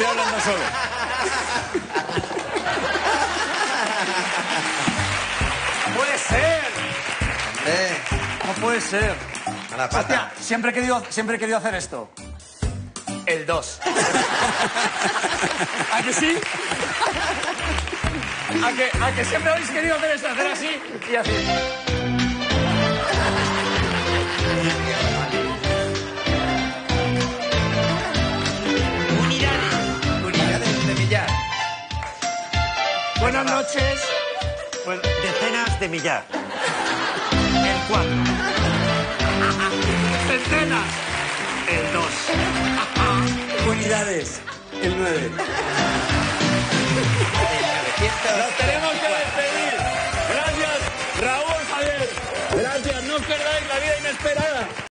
Estoy hablando solo. No puede ser. Eh, No puede ser. a la pata. Hostia, siempre he querido, siempre he querido hacer esto. El 2. ¿A que sí? ¿A que, ¿A que siempre habéis querido hacer esto? Hacer así y así. Buenas noches. Bueno, decenas de millar. El 4. Centenas. El 2. Unidades. El 9. Nos tenemos que despedir. Gracias, Raúl Javier. Gracias. No os perdáis.